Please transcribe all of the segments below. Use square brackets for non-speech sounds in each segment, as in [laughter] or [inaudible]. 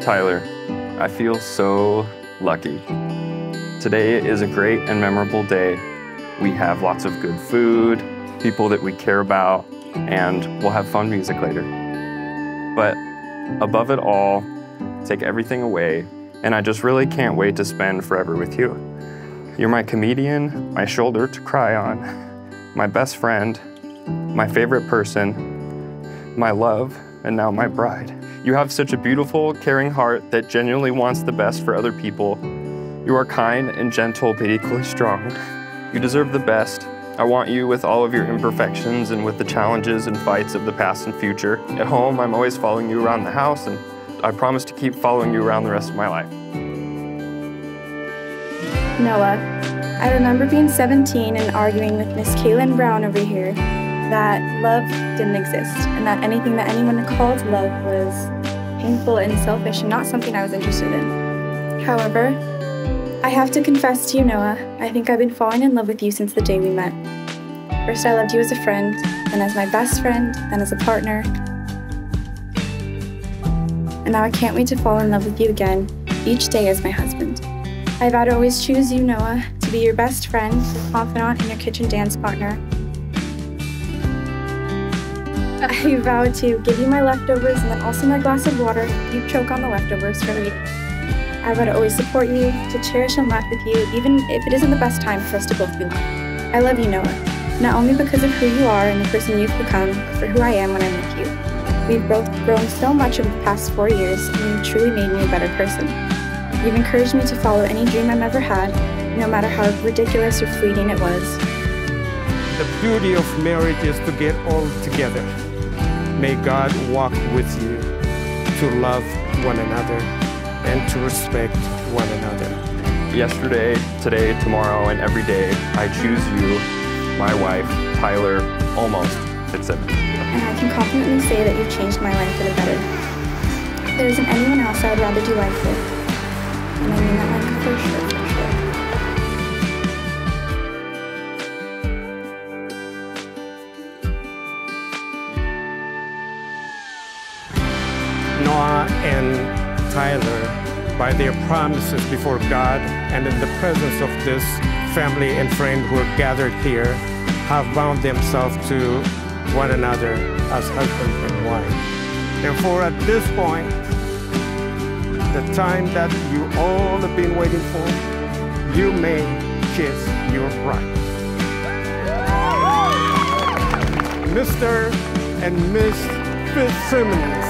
Tyler, I feel so lucky. Today is a great and memorable day. We have lots of good food, people that we care about, and we'll have fun music later. But above it all, take everything away, and I just really can't wait to spend forever with you. You're my comedian, my shoulder to cry on, my best friend, my favorite person, my love, and now my bride. You have such a beautiful, caring heart that genuinely wants the best for other people. You are kind and gentle, but equally strong. You deserve the best. I want you with all of your imperfections and with the challenges and fights of the past and future. At home, I'm always following you around the house, and I promise to keep following you around the rest of my life. Noah, I remember being 17 and arguing with Miss Kaylin Brown over here that love didn't exist and that anything that anyone called love was painful and selfish and not something I was interested in. However, I have to confess to you, Noah, I think I've been falling in love with you since the day we met. First, I loved you as a friend, then as my best friend, then as a partner. And now I can't wait to fall in love with you again, each day as my husband. I vow to always choose you, Noah, to be your best friend, your confidant, and your kitchen dance partner. [laughs] I vow to give you my leftovers and then also my glass of water. You choke on the leftovers for me. I vow to always support you, to cherish and laugh with you, even if it isn't the best time for us to both be alone. I love you, Noah, not only because of who you are and the person you've become, but for who I am when I'm with you. We've both grown so much over the past four years, and you've truly made me a better person. You've encouraged me to follow any dream I've ever had, no matter how ridiculous or fleeting it was. The beauty of marriage is to get all together. May God walk with you to love one another and to respect one another. Yesterday, today, tomorrow, and every day, I choose you, my wife, Tyler, almost at 17. And I can confidently say that you've changed my life for the better. There isn't anyone else I would rather do life with. And I mean that like for sure, for sure. And Tyler, by their promises before God and in the presence of this family and friend who are gathered here, have bound themselves to one another as husband and wife. Therefore, at this point, the time that you all have been waiting for, you may kiss your bride. Mr. and Miss Fitzsimmons.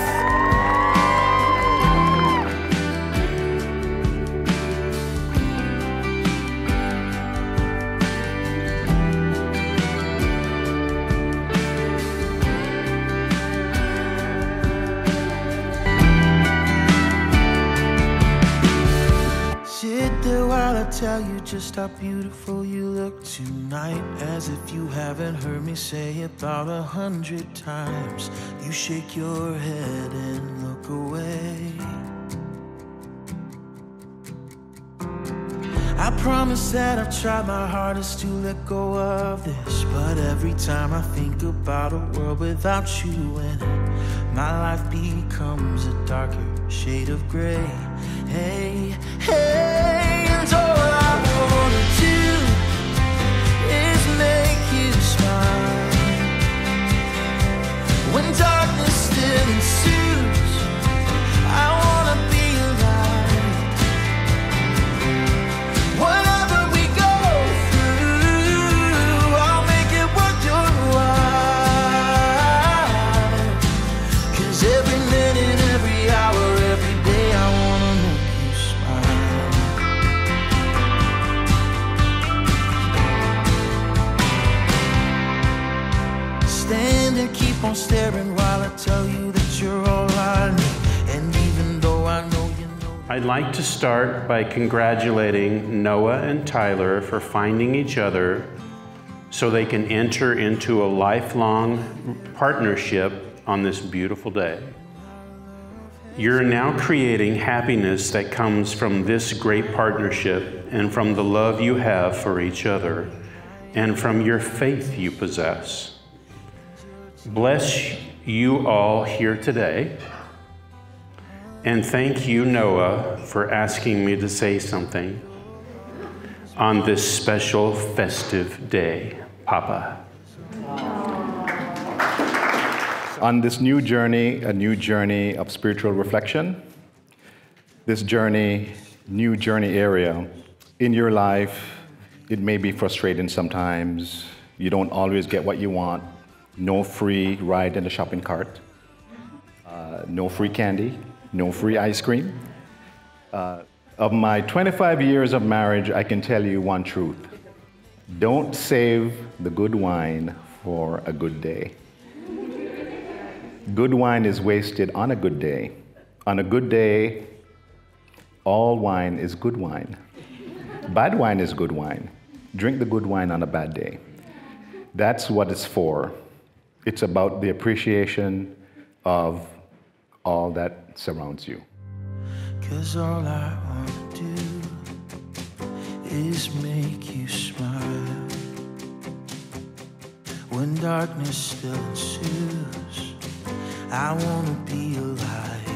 Just how beautiful you look tonight. As if you haven't heard me say about a hundred times. You shake your head and look away. I promise that I've tried my hardest to let go of this. But every time I think about a world without you in it, my life becomes a darker shade of gray. Hey, hey, I'd like to start by congratulating Noah and Tyler for finding each other so they can enter into a lifelong partnership on this beautiful day. You're now creating happiness that comes from this great partnership and from the love you have for each other and from your faith you possess. Bless you all here today And thank you, Noah, for asking me to say something on this special festive day, Papa. On this new journey, a new journey of spiritual reflection, this journey, new journey area, in your life, it may be frustrating sometimes. You don't always get what you want. No free ride in the shopping cart, uh, no free candy, no free ice cream. Uh, of my 25 years of marriage, I can tell you one truth don't save the good wine for a good day. Good wine is wasted on a good day. On a good day, all wine is good wine. Bad wine is good wine. Drink the good wine on a bad day. That's what it's for. It's about the appreciation of all that surrounds you. Cause all I wanna do is make you smile. When darkness still ensues, I wanna be alive.